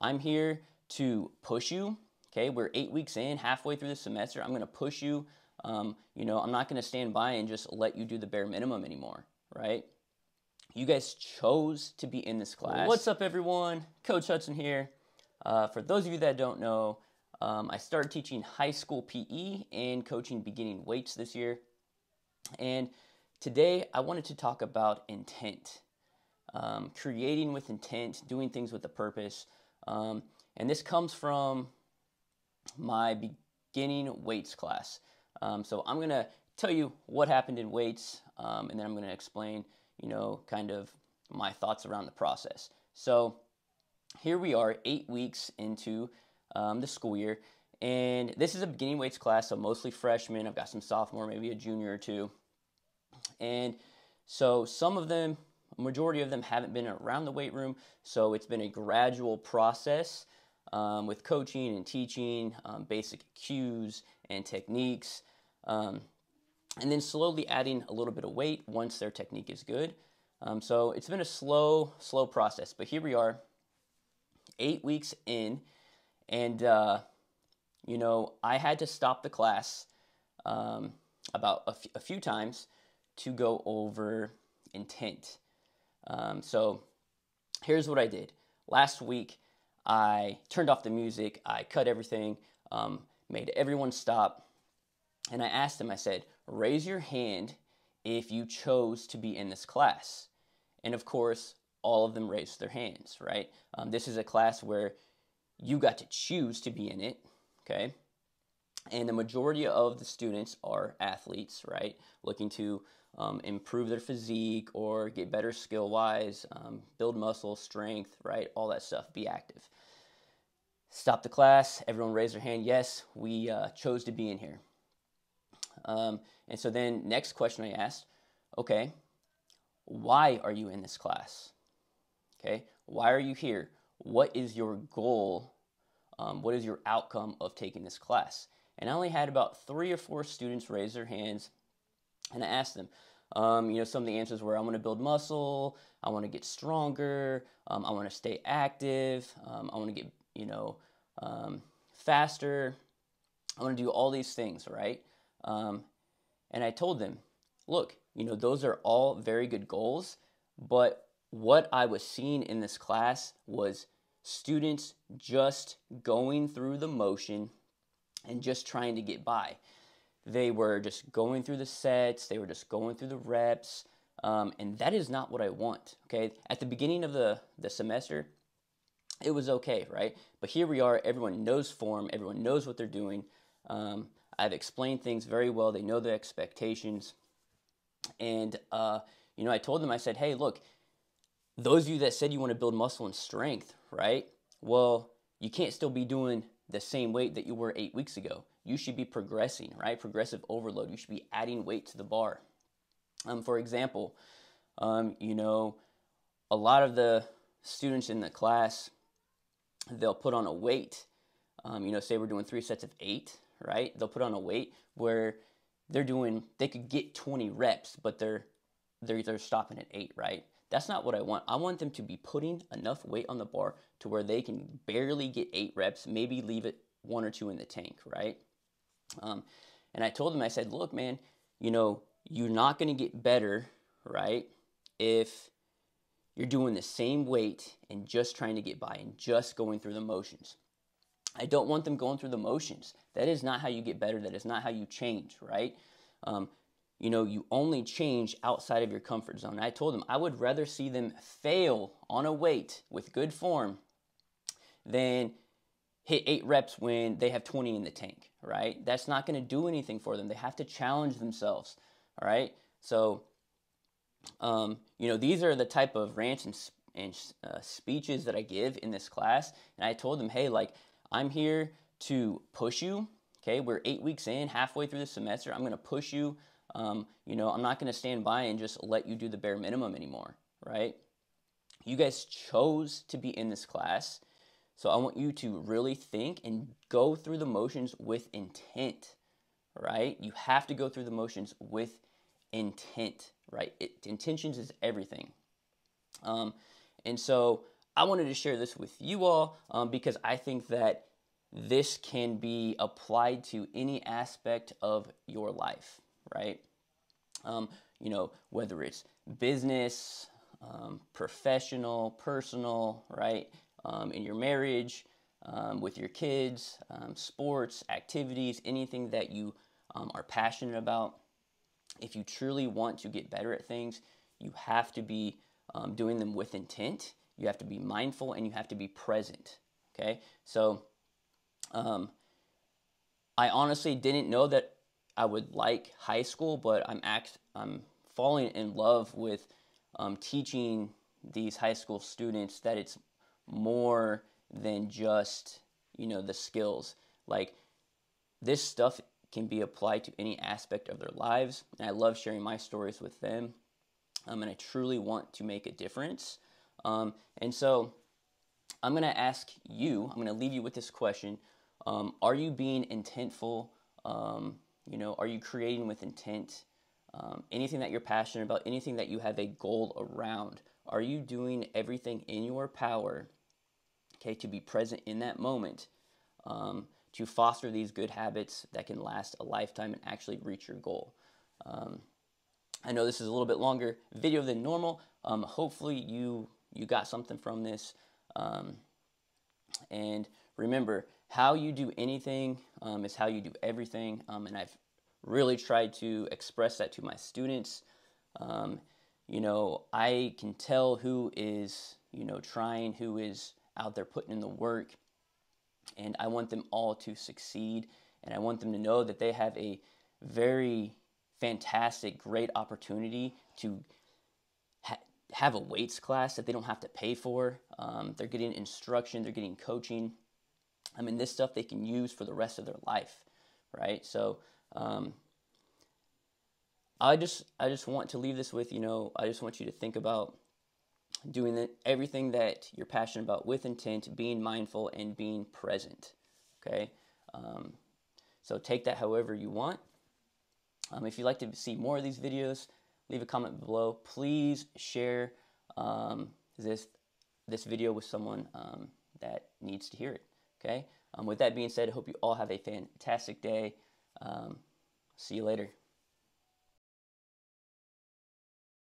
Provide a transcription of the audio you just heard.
I'm here to push you. Okay, we're eight weeks in, halfway through the semester. I'm going to push you. Um, you know, I'm not going to stand by and just let you do the bare minimum anymore, right? You guys chose to be in this class. What's up, everyone? Coach Hudson here. Uh, for those of you that don't know, um, I started teaching high school PE and coaching beginning weights this year. And today I wanted to talk about intent, um, creating with intent, doing things with a purpose. Um, and this comes from my beginning weights class. Um, so I'm going to tell you what happened in weights, um, and then I'm going to explain, you know, kind of my thoughts around the process. So here we are, eight weeks into um, the school year, and this is a beginning weights class, so mostly freshmen. I've got some sophomore, maybe a junior or two, and so some of them, majority of them, haven't been around the weight room. So it's been a gradual process um, with coaching and teaching, um, basic cues and techniques, um, and then slowly adding a little bit of weight once their technique is good. Um, so it's been a slow, slow process, but here we are, eight weeks in, and uh, you know I had to stop the class um, about a, few times to go over intent. Um, so here's what I did last week. I turned off the music, I cut everything, um, made everyone stop, and I asked them, I said, raise your hand if you chose to be in this class. And of course, all of them raised their hands, right? Um, this is a class where you got to choose to be in it, okay? And the majority of the students are athletes, right? Looking to um, improve their physique or get better skill wise, um, build muscle, strength, right? All that stuff. Be active. Stop the class. Everyone raise their hand. Yes, we uh, chose to be in here. Um, and so then, next question I asked okay, why are you in this class? Okay, why are you here? What is your goal? Um, what is your outcome of taking this class? And I only had about three or four students raise their hands, and I asked them, um, you know, some of the answers were I want to build muscle, I want to get stronger, um, I want to stay active, um, I want to get, you know, um, faster, I want to do all these things, right? Um, and I told them, look, you know, those are all very good goals, but what I was seeing in this class was students just going through the motion and just trying to get by. They were just going through the sets, they were just going through the reps, um, and that is not what I want. Okay, at the beginning of the, the semester, it was okay, right? But here we are, everyone knows form, everyone knows what they're doing. Um, I've explained things very well, they know the expectations. And, uh, you know, I told them, I said, hey, look, those of you that said you want to build muscle and strength, right? Well, you can't still be doing the same weight that you were eight weeks ago. You should be progressing, right? Progressive overload. You should be adding weight to the bar. Um, for example, um, you know, a lot of the students in the class, they'll put on a weight. Um, you know, say we're doing three sets of eight, right? They'll put on a weight where they're doing, they could get 20 reps, but they're they're, they're stopping at eight, right? That's not what I want. I want them to be putting enough weight on the bar to where they can barely get eight reps, maybe leave it one or two in the tank, right? Um, and I told them, I said, look, man, you know, you're not going to get better, right, if you're doing the same weight and just trying to get by and just going through the motions. I don't want them going through the motions. That is not how you get better. That is not how you change, right? Um, you know, you only change outside of your comfort zone. I told them I would rather see them fail on a weight with good form than hit eight reps when they have 20 in the tank, right? That's not going to do anything for them. They have to challenge themselves, all right? So, um, you know, these are the type of rants and, and uh, speeches that I give in this class. And I told them, hey, like, I'm here to push you, okay? We're eight weeks in, halfway through the semester. I'm going to push you um, you know, I'm not going to stand by and just let you do the bare minimum anymore, right? You guys chose to be in this class. So I want you to really think and go through the motions with intent, right? You have to go through the motions with intent, right? It, intentions is everything. Um, and so I wanted to share this with you all um, because I think that this can be applied to any aspect of your life, right? Um, you know, whether it's business, um, professional, personal, right? Um, in your marriage, um, with your kids, um, sports, activities, anything that you um, are passionate about. If you truly want to get better at things, you have to be um, doing them with intent. You have to be mindful and you have to be present. Okay, so I honestly didn't know that I would like high school, but I'm act I'm falling in love with um, teaching these high school students that it's more than just you know the skills. Like this stuff can be applied to any aspect of their lives, and I love sharing my stories with them. Um, and I truly want to make a difference. Um, and so I'm going to ask you, I'm going to leave you with this question. Um, are you being intentful? Um, you know, are you creating with intent? Um, anything that you're passionate about, anything that you have a goal around, are you doing everything in your power, okay, to be present in that moment, um, to foster these good habits that can last a lifetime and actually reach your goal? Um, I know this is a little bit longer video than normal. Um, hopefully you you got something from this. Um, and remember, how you do anything um, is how you do everything. Um, and I've really tried to express that to my students. You know, I can tell who is, you know, trying, who is out there putting in the work. And I want them all to succeed. And I want them to know that they have a very fantastic, great opportunity to ha- have a weights class that they don't have to pay for. Um, they're getting instruction, they're getting coaching. I mean, this stuff they can use for the rest of their life, right? So, um, I just I just want to leave this with you know I just want you to think about doing the, everything that you're passionate about with intent, being mindful and being present. Okay, um, so take that however you want. Um, if you'd like to see more of these videos, leave a comment below. Please share um, this this video with someone um, that needs to hear it. Okay. Um, with that being said, I hope you all have a fantastic day. Um, see you later.